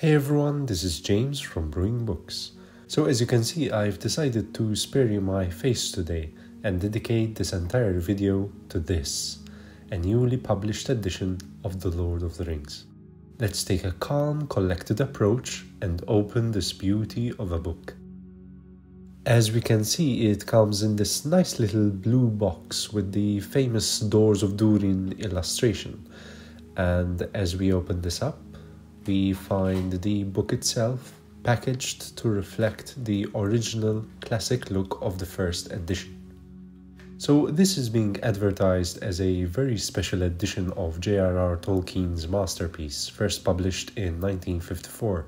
Hey everyone, this is James from Brewing Books. So, as you can see, I've decided to spare you my face today and dedicate this entire video to this a newly published edition of The Lord of the Rings. Let's take a calm, collected approach and open this beauty of a book. As we can see, it comes in this nice little blue box with the famous Doors of Durin illustration. And as we open this up, we find the book itself packaged to reflect the original classic look of the first edition. So, this is being advertised as a very special edition of J.R.R. Tolkien's masterpiece, first published in 1954.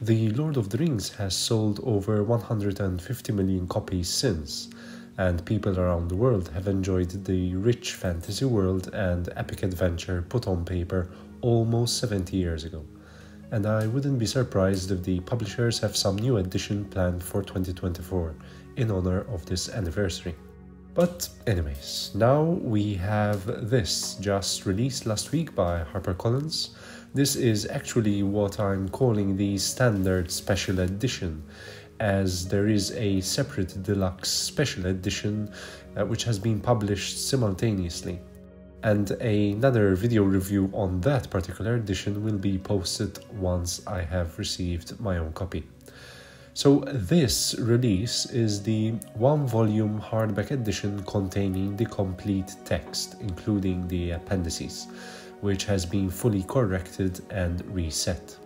The Lord of the Rings has sold over 150 million copies since, and people around the world have enjoyed the rich fantasy world and epic adventure put on paper almost 70 years ago. And I wouldn't be surprised if the publishers have some new edition planned for 2024 in honor of this anniversary. But, anyways, now we have this just released last week by HarperCollins this is actually what I'm calling the standard special edition, as there is a separate deluxe special edition uh, which has been published simultaneously. And another video review on that particular edition will be posted once I have received my own copy. So, this release is the one volume hardback edition containing the complete text, including the appendices which has been fully corrected and reset.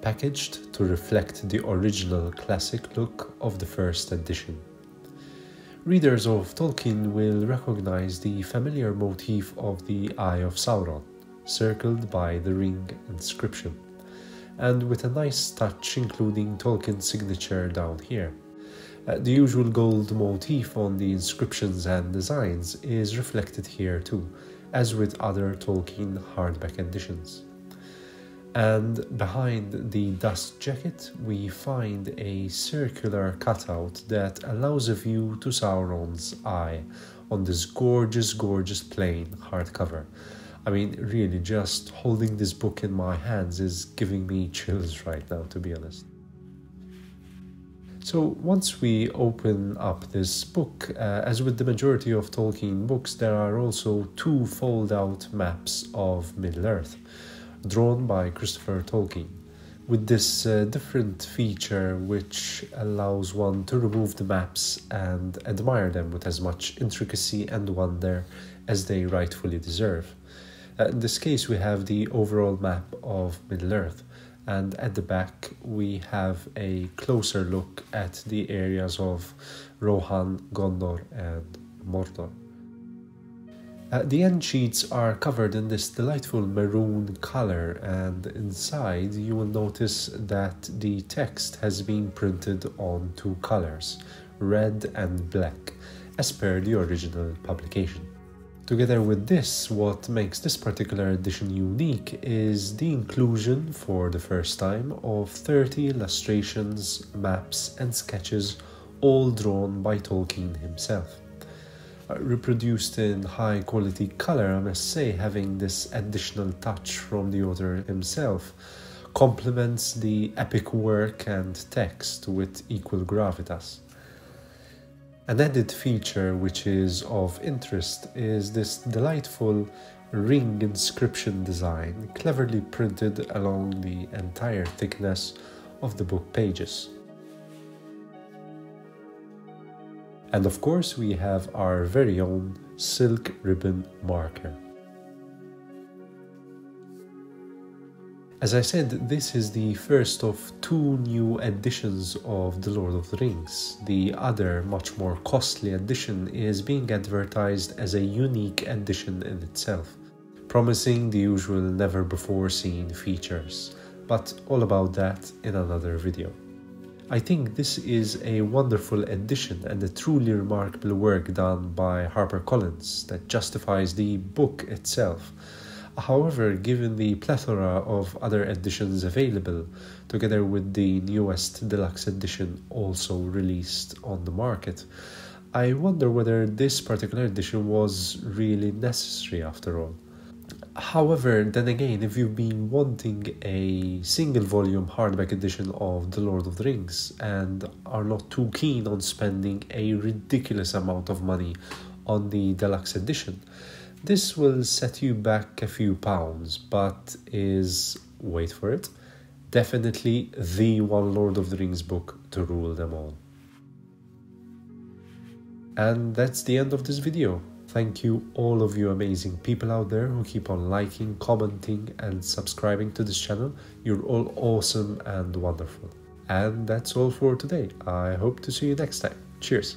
Packaged to reflect the original classic look of the first edition. Readers of Tolkien will recognize the familiar motif of the Eye of Sauron, circled by the ring inscription, and with a nice touch including Tolkien's signature down here. Uh, the usual gold motif on the inscriptions and designs is reflected here too, as with other Tolkien hardback editions. And behind the dust jacket, we find a circular cutout that allows a view to Sauron's eye on this gorgeous, gorgeous plain hardcover. I mean, really, just holding this book in my hands is giving me chills right now, to be honest. So once we open up this book, uh, as with the majority of Tolkien books, there are also two fold-out maps of Middle-earth, drawn by Christopher Tolkien, with this uh, different feature which allows one to remove the maps and admire them with as much intricacy and wonder as they rightfully deserve. Uh, in this case, we have the overall map of Middle-earth, and at the back we have a closer look at the areas of Rohan, Gondor, and Mordor. Uh, the end sheets are covered in this delightful maroon color, and inside you will notice that the text has been printed on two colors, red and black, as per the original publication. Together with this, what makes this particular edition unique is the inclusion, for the first time, of 30 illustrations, maps, and sketches, all drawn by Tolkien himself. Reproduced in high quality color, I must say, having this additional touch from the author himself complements the epic work and text with equal gravitas. An added feature which is of interest is this delightful ring inscription design cleverly printed along the entire thickness of the book pages. And of course we have our very own silk ribbon marker. As I said, this is the first of two new editions of The Lord of the Rings. The other, much more costly edition is being advertised as a unique edition in itself, promising the usual never before seen features, but all about that in another video. I think this is a wonderful edition and a truly remarkable work done by HarperCollins that justifies the book itself However, given the plethora of other editions available, together with the newest deluxe edition also released on the market, I wonder whether this particular edition was really necessary after all. However, then again, if you've been wanting a single volume hardback edition of The Lord of the Rings and are not too keen on spending a ridiculous amount of money on the deluxe edition, this will set you back a few pounds, but is, wait for it, definitely the one Lord of the Rings book to rule them all. And that's the end of this video. Thank you, all of you amazing people out there who keep on liking, commenting, and subscribing to this channel. You're all awesome and wonderful. And that's all for today. I hope to see you next time. Cheers.